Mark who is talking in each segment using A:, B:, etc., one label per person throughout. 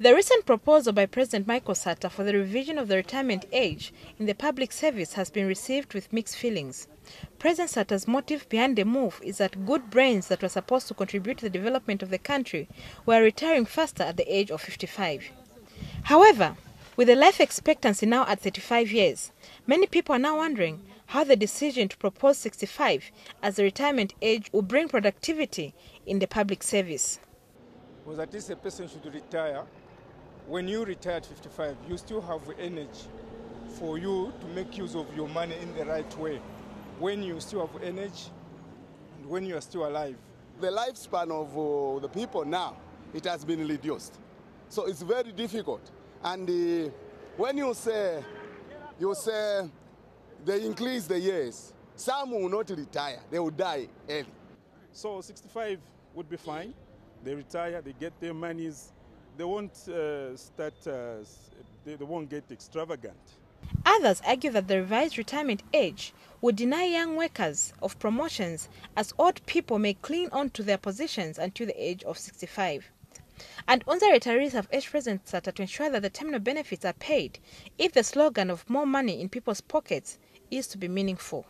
A: The recent proposal by President Michael Sata for the revision of the retirement age in the public service has been received with mixed feelings. President Sata's motive behind the move is that good brains that were supposed to contribute to the development of the country were retiring faster at the age of 55. However, with the life expectancy now at 35 years, many people are now wondering how the decision to propose 65 as the retirement age will bring productivity in the public service.
B: Was at least a person should retire. When you retire at 55, you still have energy for you to make use of your money in the right way. When you still have energy and when you are still alive.
C: The lifespan of uh, the people now, it has been reduced. So it's very difficult. And uh, when you say, you say they increase the years, some will not retire, they will die early.
D: So 65 would be fine. They retire, they get their monies. They won't uh, start, uh, they, they won't get extravagant.
A: Others argue that the revised retirement age would deny young workers of promotions as old people may cling on to their positions until the age of 65. And Unza retirees have urged President Sata to ensure that the terminal benefits are paid if the slogan of more money in people's pockets is to be meaningful.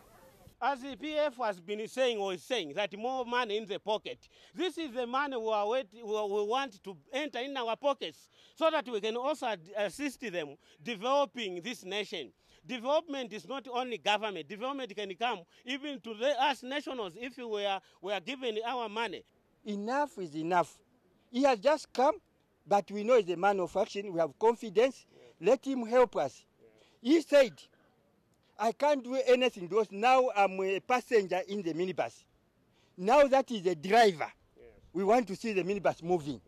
E: As the PF has been saying or is saying that more money in the pocket, this is the money we, are we want to enter in our pockets so that we can also assist them developing this nation. Development is not only government. Development can come even to the, us nationals if we are, we are given our money.
F: Enough is enough. He has just come, but we know he's a man of action. We have confidence. Let him help us. He said, I can't do anything because now I'm a passenger in the minibus. Now that is a driver. We want to see the minibus moving.